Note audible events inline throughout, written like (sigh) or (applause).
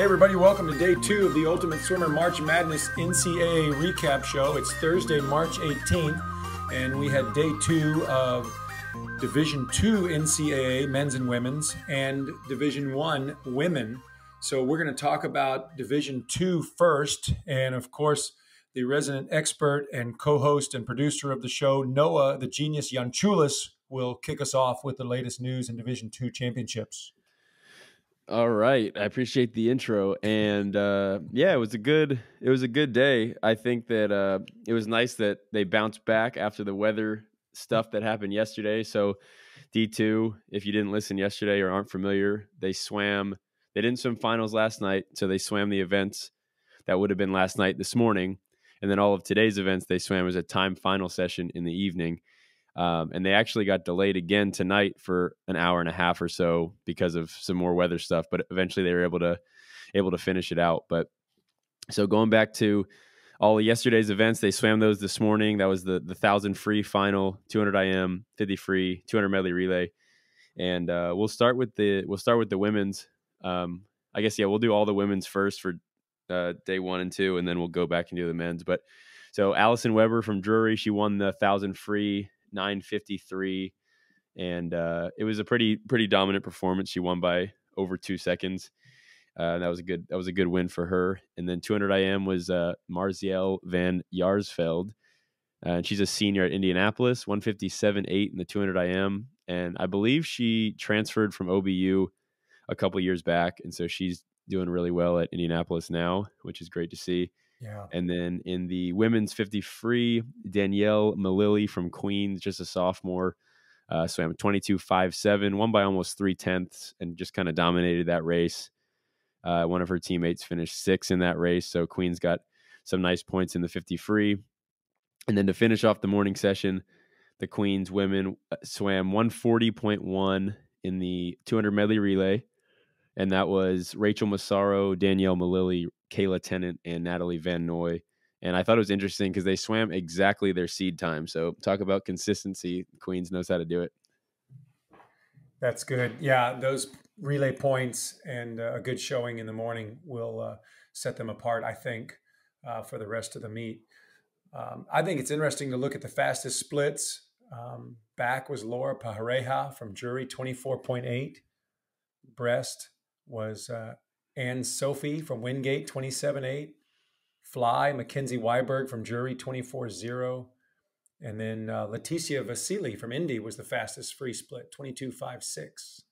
Hey, everybody, welcome to day two of the Ultimate Swimmer March Madness NCAA recap show. It's Thursday, March 18th, and we had day two of Division two NCAA men's and women's and Division one women. So we're going to talk about Division two first, and of course, the resident expert and co-host and producer of the show, Noah, the genius Yanchulis, will kick us off with the latest news in Division two championships. All right, I appreciate the intro, and uh, yeah, it was a good it was a good day. I think that uh, it was nice that they bounced back after the weather stuff that happened yesterday. So D two, if you didn't listen yesterday or aren't familiar, they swam. They didn't swim finals last night, so they swam the events that would have been last night this morning, and then all of today's events they swam as a time final session in the evening. Um, and they actually got delayed again tonight for an hour and a half or so because of some more weather stuff. But eventually they were able to able to finish it out. But so going back to all of yesterday's events, they swam those this morning. That was the the thousand free final, 200 IM, 50 free, 200 medley relay, and uh, we'll start with the we'll start with the women's. Um, I guess yeah, we'll do all the women's first for uh, day one and two, and then we'll go back and do the men's. But so Allison Weber from Drury, she won the thousand free 953 and uh, it was a pretty pretty dominant performance. She won by over two seconds uh, that was a good that was a good win for her. And then 200 im was uh, marziel van Jaarsveld uh, and she's a senior at indianapolis 157.8 in the 200 im and i believe she transferred from obu a couple years back and so she's doing really well at indianapolis now which is great to see yeah. And then in the women's 50 free, Danielle Malili from Queens, just a sophomore, uh, swam 22 5 7, won by almost three tenths, and just kind of dominated that race. Uh, one of her teammates finished six in that race. So Queens got some nice points in the 50 free. And then to finish off the morning session, the Queens women uh, swam 140.1 in the 200 medley relay. And that was Rachel Massaro, Danielle Malili, Kayla Tennant and Natalie Van Noy. And I thought it was interesting because they swam exactly their seed time. So talk about consistency. Queens knows how to do it. That's good. Yeah, those relay points and uh, a good showing in the morning will uh, set them apart, I think, uh, for the rest of the meet. Um, I think it's interesting to look at the fastest splits. Um, back was Laura Pareja from Drury, 24.8. Breast was Anne Sophie from Wingate, 27.8. Fly, Mackenzie Weiberg from Drury, 24.0. And then uh, Leticia Vasili from Indy was the fastest free split, 22.56.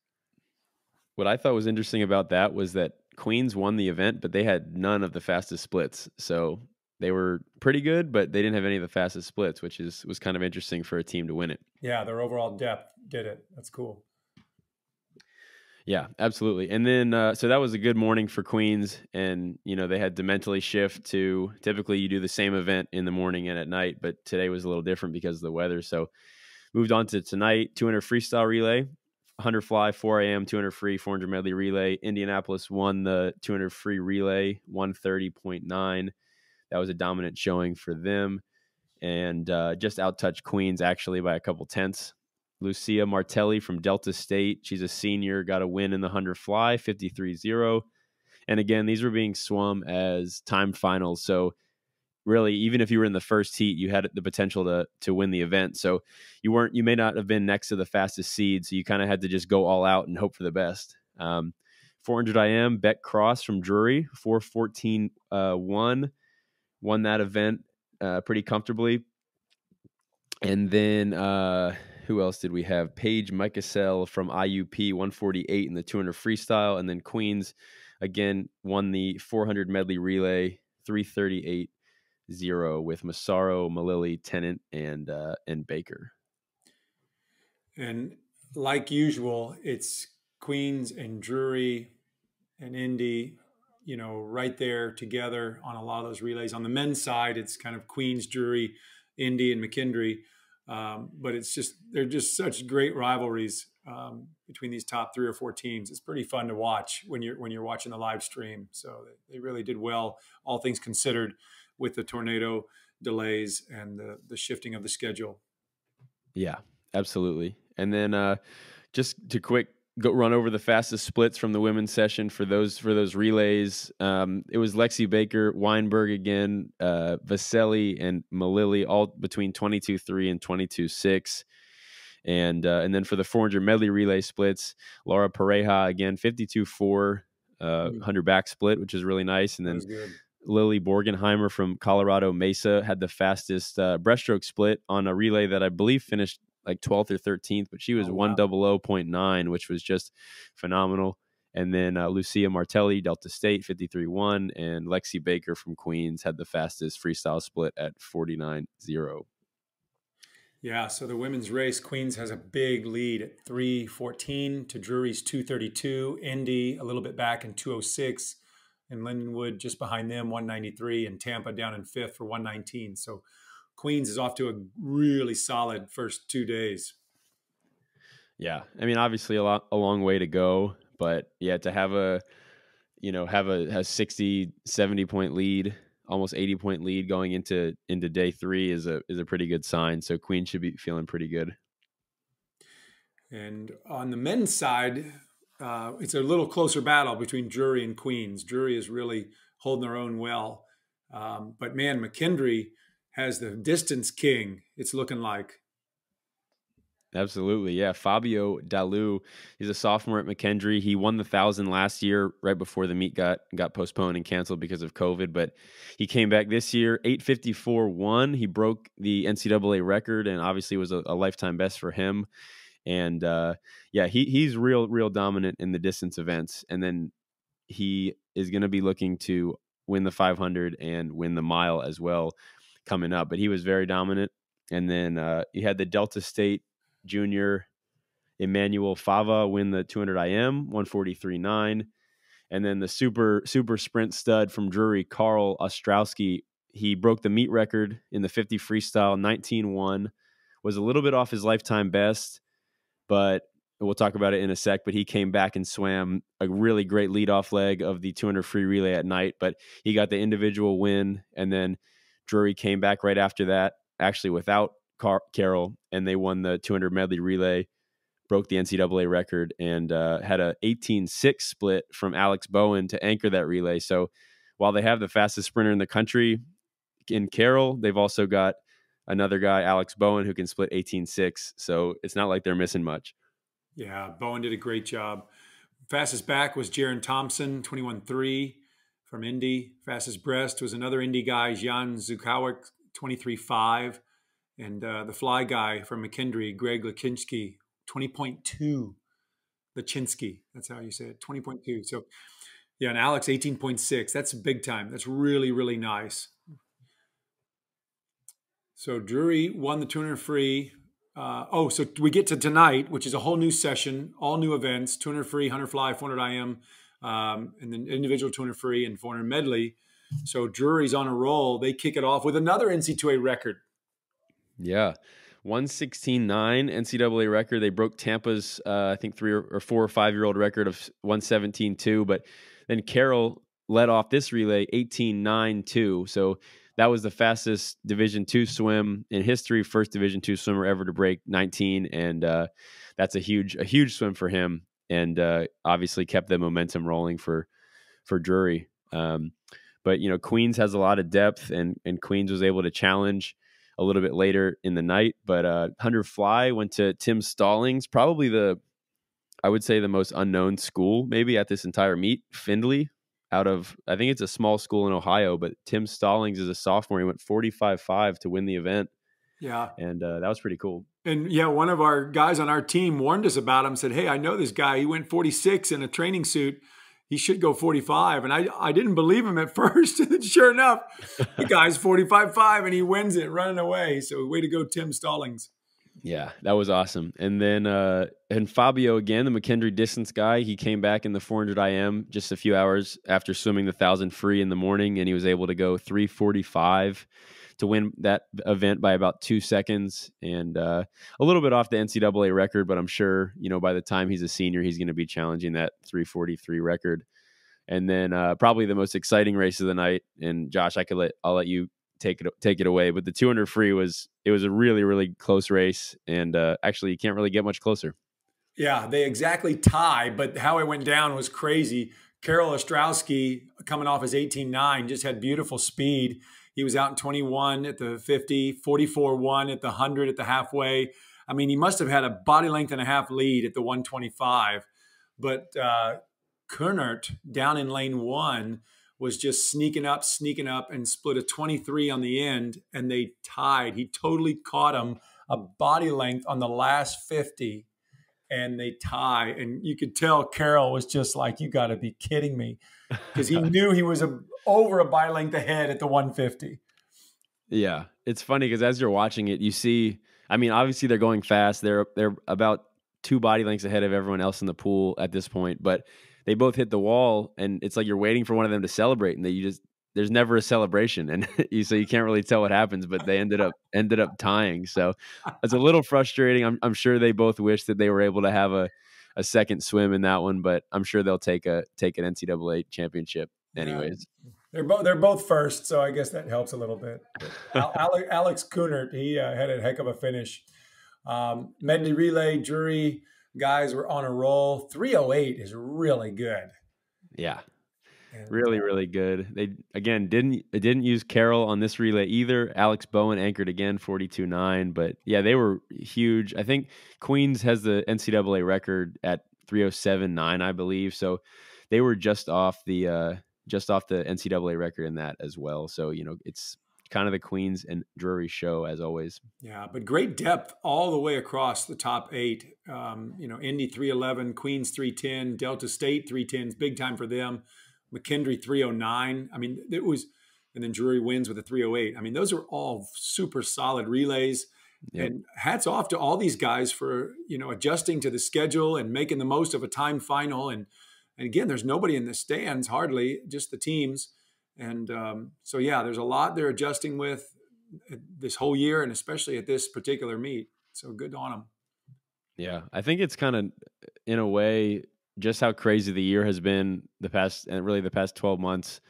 What I thought was interesting about that was that Queens won the event, but they had none of the fastest splits. So they were pretty good, but they didn't have any of the fastest splits, which is was kind of interesting for a team to win it. Yeah, their overall depth did it. That's cool. Yeah, absolutely. And then, uh, so that was a good morning for Queens. And, you know, they had to mentally shift to typically you do the same event in the morning and at night, but today was a little different because of the weather. So moved on to tonight 200 freestyle relay, 100 fly, 4 IM, 200 free, 400 medley relay. Indianapolis won the 200 free relay, 130.9. That was a dominant showing for them. And uh, just out touched Queens actually by a couple tenths. Lucia Martelli from Delta State. She's a senior, got a win in the 100 fly, 53 0. And again, these were being swum as time finals. So, really, even if you were in the first heat, you had the potential to, to win the event. So, you weren't, you may not have been next to the fastest seed. So, you kind of had to just go all out and hope for the best. Um, 400 IM, Beck Cross from Drury, 414 uh, 1, won that event uh, pretty comfortably. And then, uh, who else did we have? Paige Micasell from IUP, 148 in the 200 freestyle, and then Queens again won the 400 medley relay, 338 zero with Massaro, Malili, Tennant, and uh, and Baker. And like usual, it's Queens and Drury and Indy, you know, right there together on a lot of those relays. On the men's side, it's kind of Queens, Drury, Indy, and McKendree. Um, but it's just they're just such great rivalries um, between these top three or four teams. It's pretty fun to watch when you're when you're watching the live stream. So they really did well, all things considered, with the tornado delays and the, the shifting of the schedule. Yeah, absolutely. And then uh, just to quick go run over the fastest splits from the women's session for those for those relays. Um, it was Lexi Baker, Weinberg again, uh, Vaselli, and Malili all between twenty two three and twenty two six. And uh, and then for the 400 medley relay splits, Laura Pareja again 52 4, uh, 100 back split, which is really nice. And then Lily Borgenheimer from Colorado Mesa had the fastest uh, breaststroke split on a relay that I believe finished like 12th or 13th, but she was oh, wow. 100.9, which was just phenomenal. And then uh, Lucia Martelli, Delta State, 53 1. And Lexi Baker from Queens had the fastest freestyle split at 49 0. Yeah, so the women's race, Queens has a big lead at 314 to Drury's 232. Indy a little bit back in 206 and Lindenwood just behind them, 193, and Tampa down in fifth for 119. So Queens is off to a really solid first two days. Yeah, I mean, obviously a lot a long way to go, but yeah, to have a you know have a has 60 70 point lead almost 80 point lead going into into day three is a is a pretty good sign so queen should be feeling pretty good and on the men's side uh, it's a little closer battle between Drury and Queens. Drury is really holding their own well. Um, but man, McKendree has the distance king, it's looking like. Absolutely. Yeah. Fabio Dalu, he's a sophomore at McKendree. He won the thousand last year right before the meet got got postponed and canceled because of COVID. But he came back this year, 854 1. He broke the NCAA record and obviously was a, a lifetime best for him and uh, yeah, he he's real real dominant in the distance events, and then he is going to be looking to win the 500 and win the mile as well coming up. But he was very dominant, and then uh, he had the Delta State Junior Emmanuel Fava win the 200 IM 143.9, and then the super super sprint stud from Drury Karol Ostrowski he broke the meet record in the 50 freestyle 19-1 was a little bit off his lifetime best but we'll talk about it in a sec. But he came back and swam a really great leadoff leg of the 200 free relay at night. But he got the individual win, and then Drury came back right after that, actually without Car- Karol, and they won the 200 medley relay, broke the NCAA record, and uh, had a 18-6 split from Alex Bowen to anchor that relay. So while they have the fastest sprinter in the country in Karol, they've also got another guy, Alex Bowen, who can split 18 6. So it's not like they're missing much. Yeah, Bowen did a great job. Fastest back was Jaron Thompson, 21 3 from Indy. Fastest breast was another Indy guy, Jan Zukowicz, 23 5. And uh, the fly guy from McKendree, Greg Lachinsky, 20.2. Lachinsky, that's how you say it, 20.2. So, yeah, and Alex, 18.6. That's big time. That's really, really nice. So Drury won the 200 free. Uh, oh, so we get to tonight, which is a whole new session, all new events: 200 free, 100 fly, 400 IM, um, and then individual 200 free and 400 medley. So Drury's on a roll. They kick it off with another NC2A record. Yeah. 116.9 NCAA record. They broke Tampa's, uh, I think, three or, four or five year old record of 117.2. But then Karol led off this relay 18.9.2. So that was the fastest Division two swim in history, first Division two swimmer ever to break 19, and uh, that's a huge a huge swim for him, and uh, obviously kept the momentum rolling for for Drury. Um, but you know, Queens has a lot of depth, and and Queens was able to challenge a little bit later in the night. But uh, hundred fly went to Tim Stallings, probably the I would say the most unknown school maybe at this entire meet, Findlay out of I think it's a small school in Ohio, but Tim Stallings is a sophomore. He went 45-5 to win the event. Yeah. And uh, that was pretty cool. And yeah, one of our guys on our team warned us about him, said, Hey, I know this guy. He went 46 in a training suit. He should go 45. And I, I didn't believe him at (laughs) first. sure enough, the (laughs) guy's 45 5 and he wins it running away. So, way to go, Tim Stallings. Yeah, that was awesome. And then uh and Fabio again, the McKendree distance guy, he came back in the 400 IM just a few hours after swimming the 1000 free in the morning and he was able to go 345 to win that event by about 2 seconds and uh a little bit off the NCAA record, but I'm sure, you know, by the time he's a senior, he's going to be challenging that 343 record. And then uh, probably the most exciting race of the night. And Josh, I could let I'll let you take it take it away. But the 200 free was it was a really really close race, and uh, actually you can't really get much closer. Yeah, they exactly tie, but how it went down was crazy. Karol Ostrowski, coming off his 18.9, just had beautiful speed. He was out in 21 at the 50, 44 1 at the 100 at the halfway. I mean, he must have had a body length and a half lead at the 125. But uh, Kunert down in lane one was just sneaking up, sneaking up, and split a 23 on the end, and they tied. He totally caught him a body length on the last 50, and they tie. And you could tell Karol was just like, "You got to be kidding me," because he (laughs) knew he was a, over a body length ahead at the 150. Yeah, it's funny because as you're watching it, you see. I mean, obviously they're going fast. They're they're about two body lengths ahead of everyone else in the pool at this point, but they both hit the wall and it's like you're waiting for one of them to celebrate and that you just there's never a celebration and (laughs) you, so you can't really tell what happens but they ended up ended up tying so it's a little frustrating I'm, I'm sure they both wish that they were able to have a, a second swim in that one but i'm sure they'll take a take an ncaa championship anyways they're both they're both first so i guess that helps a little bit (laughs) alex, alex kunert he uh, had a heck of a finish um, medley relay Drury guys were on a roll. 308 is really good. Yeah. And, really, uh, really good. They again didn't didn't use Karol on this relay either. Alex Bowen anchored again, 42-9. But yeah, they were huge. I think Queens has the NCAA record at 307-9, I believe. So they were just off the uh just off the NCAA record in that as well. So, you know, it's kind of the Queens and Drury show as always. Yeah, but great depth all the way across the top eight. Um, you know, Indy 311, Queens 310, Delta State 310s, big time for them. McKendree 309. I mean, it was, and then Drury wins with a 308. I mean, those are all super solid relays. Yep. And hats off to all these guys for you know adjusting to the schedule and making the most of a time final. And and again, there's nobody in the stands hardly, just the teams. And um, so, yeah, there's a lot they're adjusting with uh, this whole year, and especially at this particular meet. So good on them. Yeah, I think it's kind of, in a way, just how crazy the year has been the past, and really the past 12 months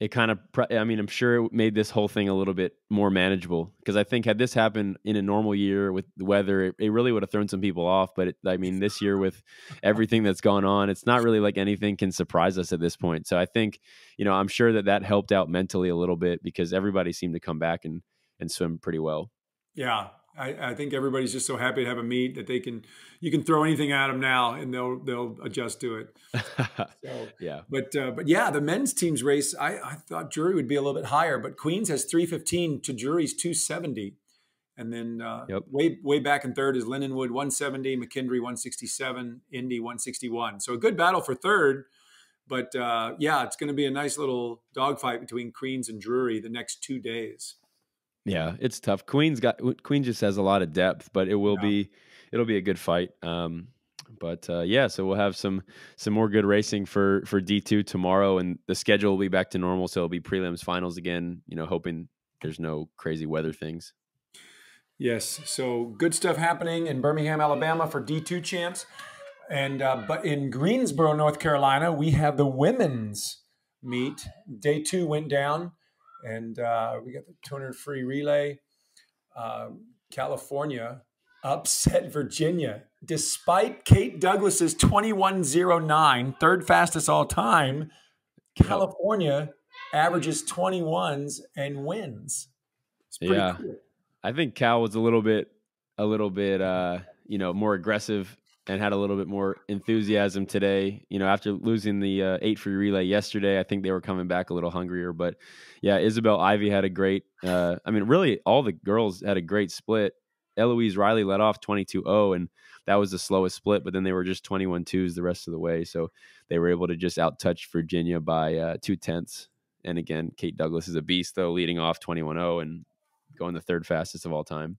it kind of i mean i'm sure it made this whole thing a little bit more manageable because i think had this happened in a normal year with the weather it, it really would have thrown some people off but it, i mean this year with everything that's gone on it's not really like anything can surprise us at this point. So i think you know i'm sure that that helped out mentally a little bit because everybody seemed to come back and and swim pretty well. Yeah I, I, think everybody's just so happy to have a meet that they can you can throw anything at them now and they'll they'll adjust to it. (laughs) So, yeah, but uh, but yeah, the men's teams race I, I thought Drury would be a little bit higher, but Queens has three fifteen to Drury's two seventy, and then uh, yep. way way back in third is Lindenwood one seventy, McKendree one sixty seven, Indy one sixty one. So a good battle for third. But uh, yeah, it's going to be a nice little dogfight between Queens and Drury the next two days. Yeah, it's tough. Queen's got Queen just has a lot of depth, but it will yeah. be it'll be a good fight. Um, but uh, yeah, so we'll have some some more good racing for for D two tomorrow, and the schedule will be back to normal. So it'll be prelims, finals again. You know, hoping there's no crazy weather things. Yes, so good stuff happening in Birmingham, Alabama for D two champs, and uh, but in Greensboro, North Carolina, we have the women's meet. Day two went down and uh, we got the 200 free relay. Uh, California upset (laughs) Virginia despite Kate Douglas's 2109, third fastest all time. California averages 21s and wins. yeah. Cool. I think Cal was a little bit, a little bit, uh, you know, more aggressive and had a little bit more enthusiasm today. You know, after losing the uh, eight free relay yesterday, I think they were coming back a little hungrier. But yeah, Isabel Ivey had a great. Uh, I mean, really, all the girls had a great split. Eloise Riley led off 22-0, and that was the slowest split. But then they were just 21-2s the rest of the way, so they were able to just outtouch Virginia by uh, two tenths. And again, Kate Douglas is a beast, though, leading off 21-0 and going the third fastest of all time.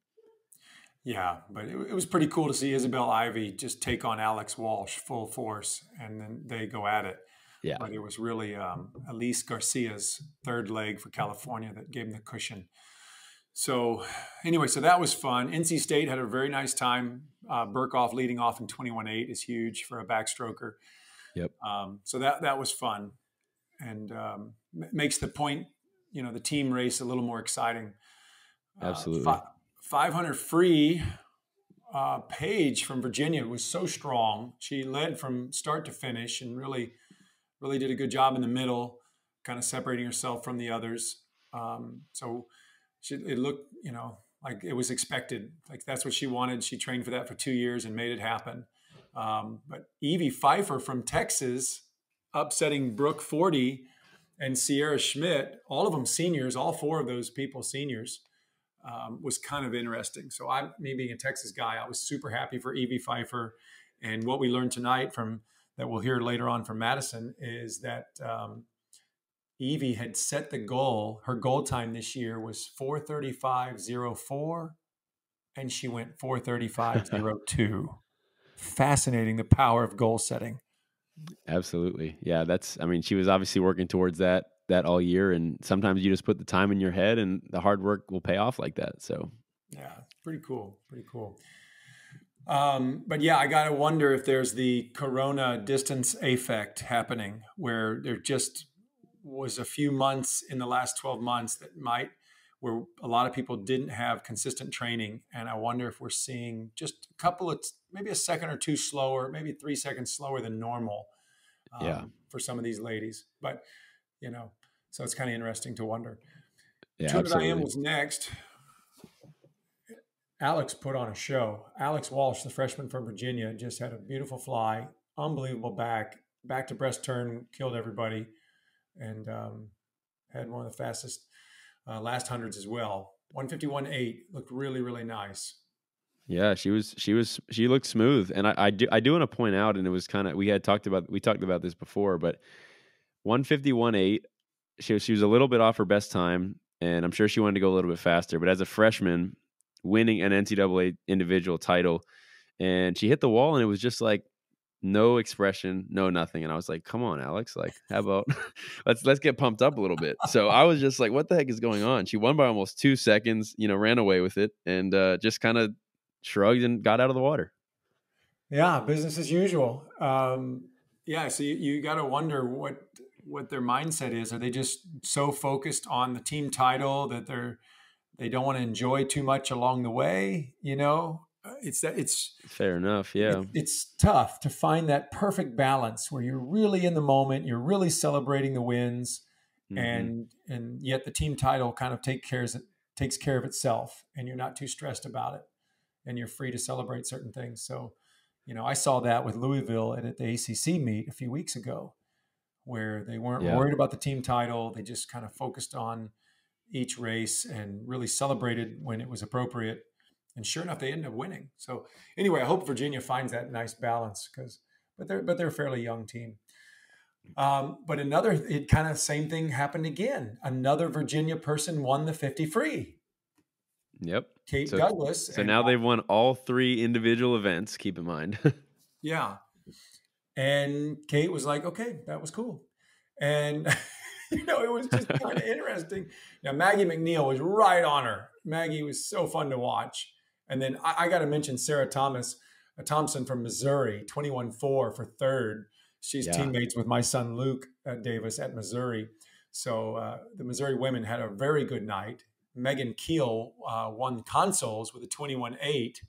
Yeah, but it, it, was pretty cool to see Isabel Ivey just take on Alex Walsh full force, and then they go at it. Yeah, but it was really um, Elise Garcia's third leg for California that gave them the cushion. So, anyway, so that was fun. NC State had a very nice time. Uh, leading off in 21-8 is huge for a backstroker. Yep. Um, so that that was fun, and um, makes the point, you know, the team race a little more exciting. Uh, Absolutely. Uh, 500 free uh, Paige from Virginia was so strong. She led from start to finish and really, really did a good job in the middle, kind of separating herself from the others. Um, so she, it looked, you know, like it was expected. Like that's what she wanted. She trained for that for two years and made it happen. Um, but Evie Pfeiffer from Texas, upsetting Brooke Forde and Sierra Schmidt, all of them seniors, all four of those people seniors um, was kind of interesting. So I, me being a Texas guy, I was super happy for Evie Pfeiffer. And what we learned tonight from that we'll hear later on from Madison is that um, Evie had set the goal. Her goal time this year was 435.04, and she went 435.02. (laughs) Fascinating the power of goal setting. Absolutely. Yeah, that's I mean, she was obviously working towards that that all year. And sometimes you just put the time in your head and the hard work will pay off like that. So, yeah, pretty cool. Pretty cool. Um, but yeah, I got to wonder if there's the corona distance effect happening where there just was a few months in the last 12 months that might, where a lot of people didn't have consistent training. And I wonder if we're seeing just a couple of, maybe a second or two slower, maybe three seconds slower than normal um, yeah. for some of these ladies. But, you know, so it's kind of interesting to wonder. Yeah, Two IM was next. Alex put on a show. Alex Walsh, the freshman from Virginia, just had a beautiful fly, unbelievable back, back to breast turn, killed everybody, and um, had one of the fastest uh, last hundreds as well. 151.8 looked really, really nice. Yeah, she was she was she looked smooth, and I, I do I do want to point out, and it was kind of we had talked about we talked about this before, but 151.8 she was, she was a little bit off her best time, and I'm sure she wanted to go a little bit faster. But as a freshman, winning an NCAA individual title, and she hit the wall, and it was just like no expression, no nothing. And I was like, "Come on, Alex! Like, how about (laughs) let's let's get pumped up a little bit." So I was just like, "What the heck is going on?" She won by almost two seconds. You know, ran away with it, and uh, just kind of shrugged and got out of the water. Yeah, business as usual. Um, yeah, so you, you got to wonder what what their mindset is. Are they just so focused on the team title that they're they don't want to enjoy too much along the way? You know, uh, it's that it's fair enough. Yeah, it, it's tough to find that perfect balance where you're really in the moment, you're really celebrating the wins, mm-hmm. and and yet the team title kind of take cares it takes care of itself, and you're not too stressed about it, and you're free to celebrate certain things. So. You know, I saw that with Louisville at, at the ACC meet a few weeks ago where they weren't yeah. worried about the team title. They just kind of focused on each race and really celebrated when it was appropriate. And sure enough, they ended up winning. So anyway, I hope Virginia finds that nice balance because, but they're but they're a fairly young team. Um, but another, it kind of same thing happened again. Another Virginia person won the 50 free. Yep. Kate so, Douglas. So now they've won all three individual events. Keep in mind. (laughs) yeah. And Kate was like, okay, that was cool. And, (laughs) you know, it was just kind of interesting. Now, Maggie MacNeil was right on her. Maggie was so fun to watch. And then I, I got to mention Sarah Thomas, uh, Thompson from Missouri, 21 4 for third. She's yeah. teammates with my son Luke uh, Davis at Missouri. So uh, the Missouri women had a very good night. Megan Keel uh, won consoles with a 21 8.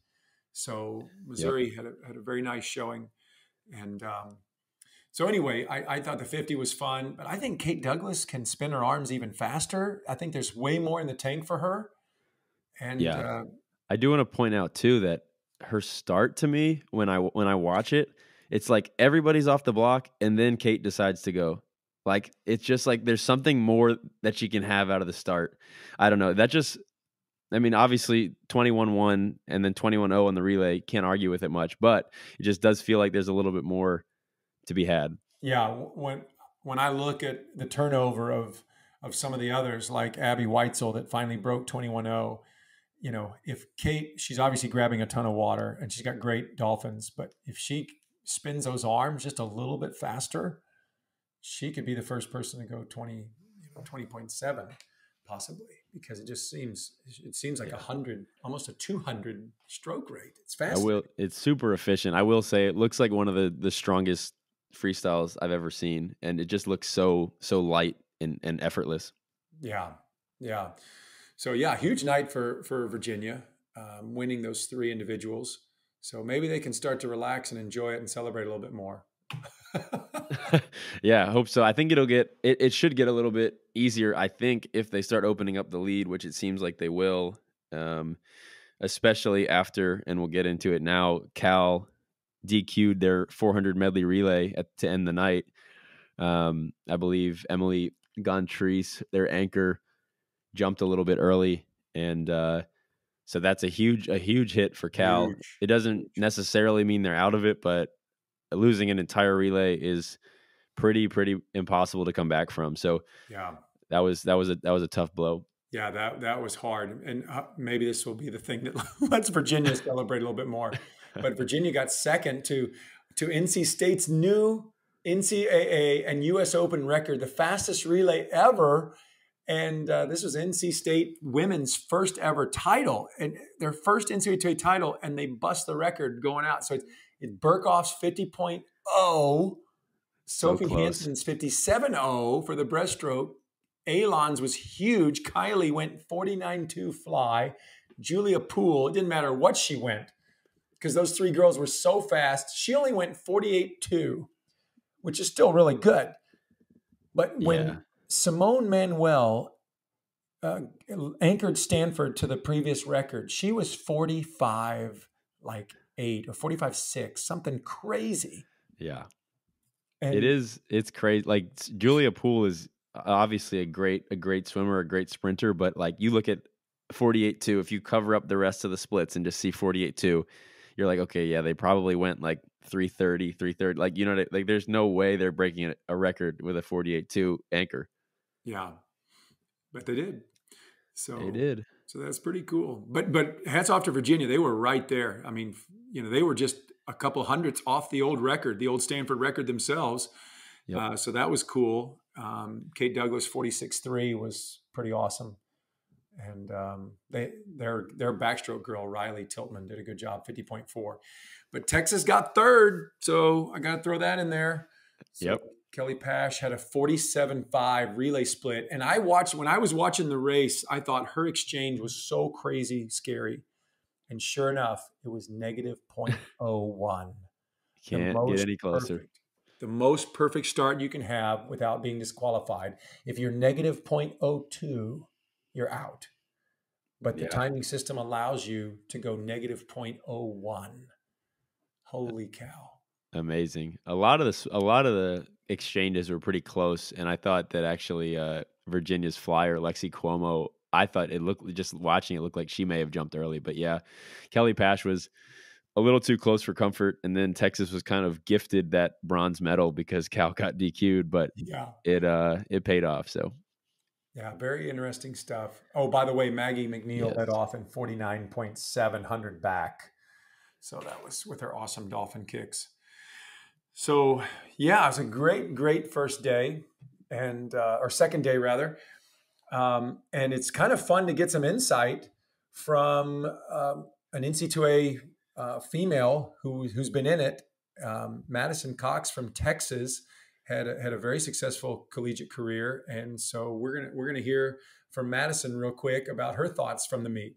So Missouri yep. had, a, had a very nice showing. And um, so anyway, I, I, thought the 50 was fun, but I think Kate Douglas can spin her arms even faster. I think there's way more in the tank for her. And yeah, uh, I do want to point out too that her start to me when I when I watch it, it's like everybody's off the block and then Kate decides to go. Like it's just like there's something more that she can have out of the start. I don't know. That just I mean, obviously 21 1 and then 21 0 on the relay, can't argue with it much, but it just does feel like there's a little bit more to be had. Yeah. When, when I look at the turnover of, of some of the others, like Abbey Weitzeil that finally broke 21 0, you know, if Kate, she's obviously grabbing a ton of water and she's got great dolphins, but if she spins those arms just a little bit faster, she could be the first person to go 20, you 20.7 possibly because it just seems it seems like a hundred, almost a two hundred stroke rate. It's fast. I will. It's super efficient. I will say it looks like one of the the strongest freestyles I've ever seen, and it just looks so so light and and effortless. Yeah, yeah. So yeah, huge night for for Virginia, um, winning those three individuals. So maybe they can start to relax and enjoy it and celebrate a little bit more. (laughs) yeah, I hope so. I think it'll get it, it should get a little bit easier, I think, if they start opening up the lead, which it seems like they will. Um, especially after, and we'll get into it now, Cal DQ'd their 400 medley relay at, to end the night. Um, I believe Emily Gontrice, their anchor, jumped a little bit early, and uh, so that's a huge a huge hit for Cal. Huge. It doesn't necessarily mean they're out of it, but losing an entire relay is pretty pretty impossible to come back from. So yeah, that was that was a that was a tough blow. Yeah, that that was hard, and uh, maybe this will be the thing that (laughs) lets Virginia celebrate a little bit more. But Virginia got second to to NC State's new NCAA and U.S. Open record, the fastest relay ever. And uh, this was NC State women's first ever title, and their first NCAA title, and they bust the record going out. So it's, it's Berkoff's 50.0, Sophie so Hansson's 57.0 for the breaststroke. Alons was huge. Kylie went 49.2 fly. Julia Poole, it didn't matter what she went because those three girls were so fast. She only went 48.2 which is still really good. But when yeah. Simone Manuel uh, anchored Stanford to the previous record, she was 45 like 8 or 45 6, something crazy. Yeah. And it is it's crazy. Like Julia Poole is uh, obviously a great a great swimmer, a great sprinter, but like you look at 48 2 if you cover up the rest of the splits and just see 48 2 you're like okay yeah they probably went like 330, 330. Like, you know, like there's no way they're breaking a record with a 48-2 anchor. Yeah. But they did. So they did. So that's pretty cool. But but hats off to Virginia. They were right there. I mean, you know, they were just a couple hundredths off the old record, the old Stanford record themselves. Yep. Uh, so that was cool. Um, Kate Douglas 46-3 was pretty awesome. And um, they their their backstroke girl Reilly Tiltmann did a good job, 50.4. But Texas got third, so I got to throw that in there. So yep. Kelly Pash had a 47-5 relay split, and I watched when I was watching the race. I thought her exchange was so crazy scary, and sure enough, it was negative 0.01. (laughs) Can't get any closer. Perfect, the most perfect start you can have without being disqualified. If you're negative 0.02, you're out. But the yeah. timing system allows you to go negative 0.01. Holy cow! Amazing. A lot of the a lot of the exchanges were pretty close, and I thought that actually uh, Virginia's flyer Lexi Cuomo. I thought it looked just watching it looked like she may have jumped early, but yeah, Kelly Pash was a little too close for comfort, and then Texas was kind of gifted that bronze medal because Cal got DQ'd, but yeah, it uh it paid off. So yeah, very interesting stuff. Oh, by the way, Maggie MacNeil yes. led off in forty nine point seven hundred back. So that was with her awesome dolphin kicks. So yeah, it was a great, great first day, and uh, or second day rather. Um, and it's kind of fun to get some insight from um, an NC2A uh, female who who's been in it. Um, Madison Cox from Texas had a, had a very successful collegiate career, and so we're gonna we're gonna hear from Madison real quick about her thoughts from the meet.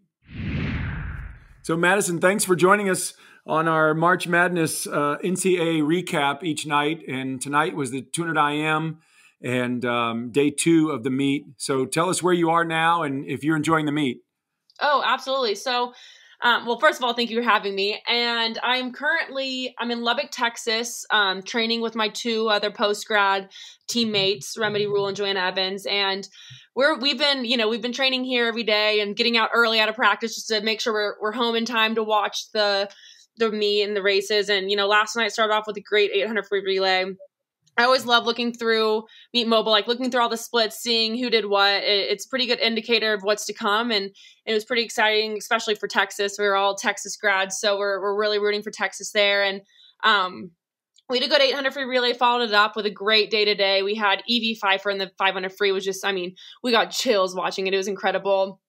So, Madison, thanks for joining us on our March Madness uh, NCAA recap each night. And tonight was the 200 IM and um, day two of the meet. So, tell us where you are now and if you're enjoying the meet. Oh, absolutely. So, um, well, first of all, thank you for having me. And I'm currently I'm in Lubbock, Texas, um, training with my two other post grad teammates, Remedy Rule and Joanna Evans. And we're we've been you know we've been training here every day and getting out early out of practice just to make sure we're we're home in time to watch the the meet and the races. And you know, last night started off with a great 800 free relay. I always love looking through Meet Mobile, like looking through all the splits, seeing who did what. It, it's pretty good indicator of what's to come, and it was pretty exciting, especially for Texas. We are all Texas grads, so we're we're really rooting for Texas there. And um, we had a good 800 free relay, followed it up with a great day today. We had Evie Pfeiffer in the 500 free was just, I mean, we got chills watching it. It was incredible.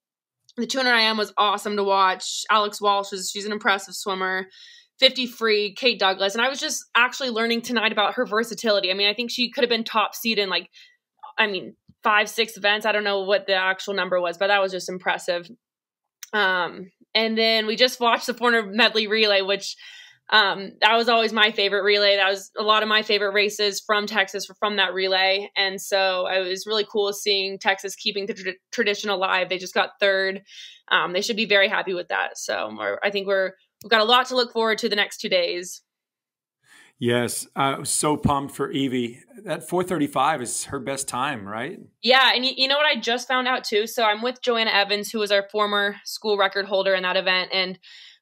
The 200 IM was awesome to watch. Alex Walsh is she's an impressive swimmer. 50 free, Kate Douglas. And I was just actually learning tonight about her versatility. I mean, I think she could have been top seed in like, I mean, five, six events. I don't know what the actual number was, but that was just impressive. Um, and then we just watched the 400 medley relay, which um, that was always my favorite relay. That was a lot of my favorite races from Texas from that relay. And so it was really cool seeing Texas keeping the tra- tradition alive. They just got third. Um, they should be very happy with that. So I think we're, we've got a lot to look forward to the next two days. Yes, I was so pumped for Evie. That 435 is her best time, right? Yeah, and you, you know what I just found out too? So I'm with Joanna Evans, who was our former school record holder in that event, and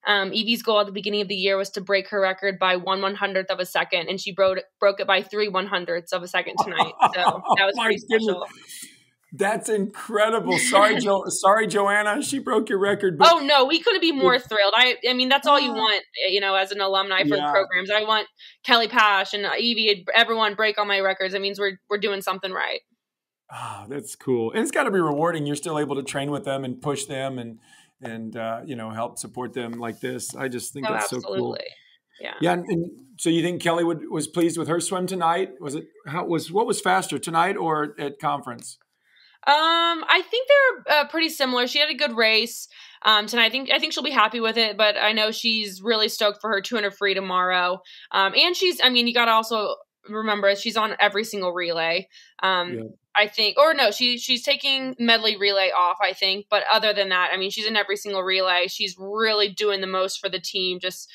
um, Evie's goal at the beginning of the year was to break her record by one one hundredth of a second, and she broke broke it by three one hundredths of a second tonight. (laughs) So that was pretty special. That's incredible. Sorry, jo- (laughs) sorry, Joanna. She broke your record. But- oh no, we couldn't be more thrilled. I, I mean, that's all you want, eh, you know, as an alumni for yeah. programs. I want Kelly Pash and Evie, everyone break all my records. It means we're we're doing something right. Oh, that's cool, and it's got to be rewarding. You're still able to train with them and push them, and and uh, you know help support them like this. I just think oh, that's absolutely. so cool. Yeah. Yeah. And, and, so you think Kelly would, was pleased with her swim tonight? Was it how was what was faster tonight or at conference? Um, I think they're uh, pretty similar. She had a good race um, tonight. I think I think she'll be happy with it, but I know she's really stoked for her 200 free tomorrow. Um, and she's, I mean, you got to also remember she's on every single relay. Um, yeah. I think, or no, she she's taking medley relay off. I think, but other than that, I mean, she's in every single relay. She's really doing the most for the team. Just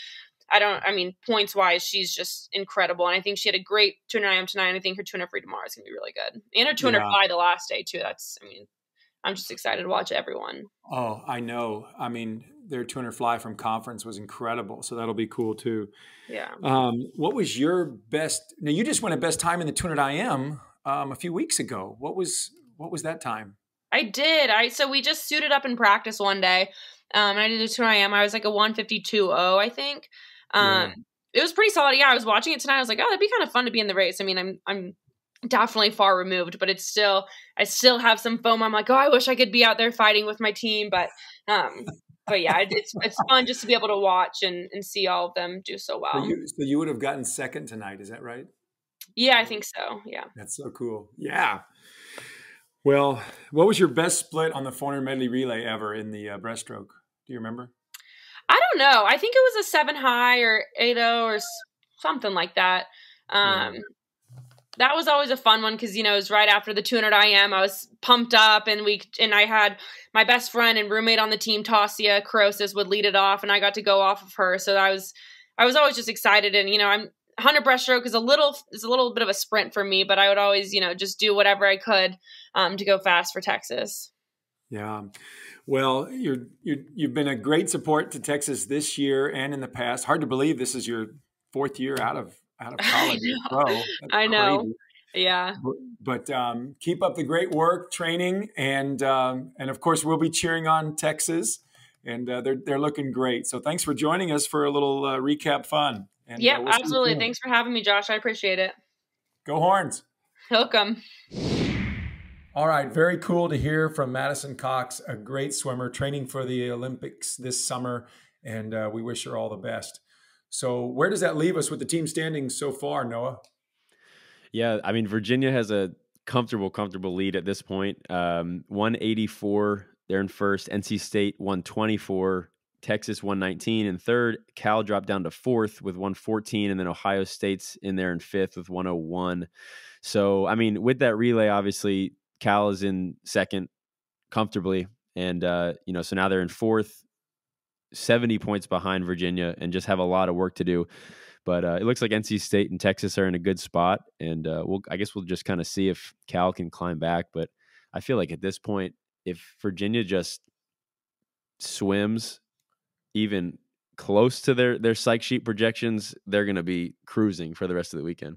I don't. I mean, points wise, she's just incredible, and I think she had a great 200 IM tonight. I think her 200 free tomorrow is gonna be really good, and her 200 yeah. fly the last day too. That's. I mean, I'm just excited to watch everyone. Oh, I know. I mean, their 200 fly from conference was incredible, so that'll be cool too. Yeah. Um, what was your best? Now you just went a best time in the 200 IM um, a few weeks ago. What was what was that time? I did. I so we just suited up in practice one day. Um, and I did a 2 IM I was like a 152.0, I think. Um, yeah. it was pretty solid. Yeah, I was watching it tonight. I was like, oh, that'd be kind of fun to be in the race. I mean, I'm I'm definitely far removed, but it's still I still have some FOMO. I'm like, oh, I wish I could be out there fighting with my team, but um, but yeah, it's it's fun just to be able to watch and and see all of them do so well. So you, so you would have gotten second tonight, is that right? Yeah, I think so. Yeah, that's so cool. Yeah. Well, what was your best split on the 400 medley relay ever in the uh, breaststroke? Do you remember? I don't know. I think it was a seven high or eight zero or something like that. Um, yeah. That was always a fun one because you know it was right after the 200 IM. I was pumped up, and we and I had my best friend and roommate on the team, Tasija Karosas, would lead it off, and I got to go off of her. So I was I was always just excited, and you know I'm 100 breaststroke is a little is a little bit of a sprint for me, but I would always you know just do whatever I could um, to go fast for Texas. Yeah. Well, you're, you're you've been a great support to Texas this year and in the past. Hard to believe this is your fourth year out of out of (laughs) college. I know. I know. Yeah. But, but um, keep up the great work, training, and um, and of course we'll be cheering on Texas, and uh, they're they're looking great. So thanks for joining us for a little uh, recap fun. And, yeah, uh, we'll absolutely. Thanks for having me, Josh. I appreciate it. Go Horns. Welcome. All right, very cool to hear from Madison Cox, a great swimmer training for the Olympics this summer, and uh, we wish her all the best. So, where does that leave us with the team standings so far, Noah? Yeah, I mean, Virginia has a comfortable, comfortable lead at this point. Um, 184, they're in first. NC State 124, Texas 119 in third. Cal dropped down to fourth with 114, and then Ohio State's in there in fifth with 101. So, I mean, with that relay, obviously Cal is in second comfortably, and uh, you know, so now they're in fourth, seventy points behind Virginia, and just have a lot of work to do. But uh, it looks like NC State and Texas are in a good spot, and uh, we'll I guess we'll just kind of see if Cal can climb back. But I feel like at this point, if Virginia just swims even close to their their psych sheet projections, they're going to be cruising for the rest of the weekend.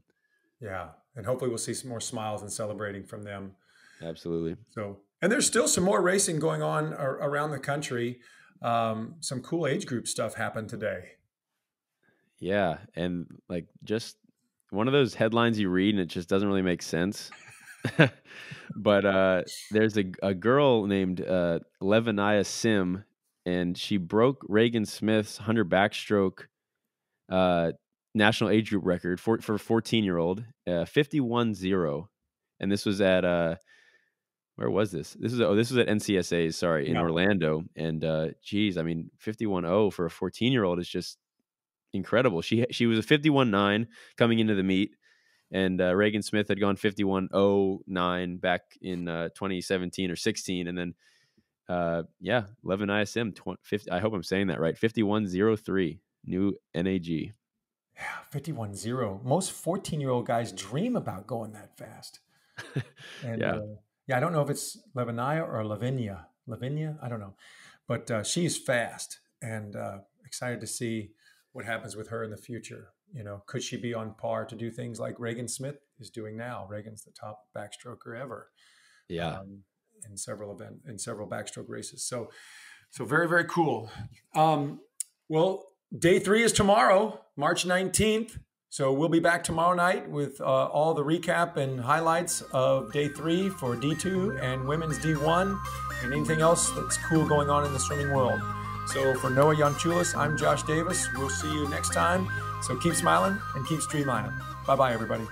Yeah, and hopefully we'll see some more smiles and celebrating from them Absolutely. So, and there's still some more racing going on around the country. Um, some cool age group stuff happened today. Yeah, and like just one of those headlines you read and it just doesn't really make sense. (laughs) but uh, there's a, a girl named uh, Levenia Sim, and she broke Regan Smith's 100 backstroke uh, national age group record for for 14 year old, uh, 51 0. And this was at uh, where was this? This is oh, this was at NCSA. Sorry, in Yeah. Orlando. And uh, geez, I mean, fifty-one zero for a fourteen-year-old is just incredible. She she was a fifty-one nine coming into the meet, and uh, Reagan Smith had gone fifty-one oh nine back in uh, twenty seventeen or sixteen, and then uh, yeah, eleven ISM. 20, 50, I hope I'm saying that right. Fifty-one zero three new NAG. Yeah, 51 0. Most 14 year old guys dream about going that fast. (laughs) And Yeah. uh, yeah, I don't know if it's Levinia or Lavinia. Lavinia, I don't know. But uh, she's fast and uh, excited to see what happens with her in the future. You know, could she be on par to do things like Regan Smith is doing now? Regan's the top backstroker ever Yeah, um, in several event in several backstroke races. So, so very very cool. Um, well, day three is tomorrow, March nineteenth. So we'll be back tomorrow night with uh, all the recap and highlights of day three for D two and women's D one, and anything else that's cool going on in the swimming world. So for Noah Yanchulis, I'm Josh Davis. We'll see you next time. So keep smiling and keep streamlining. Bye bye, everybody.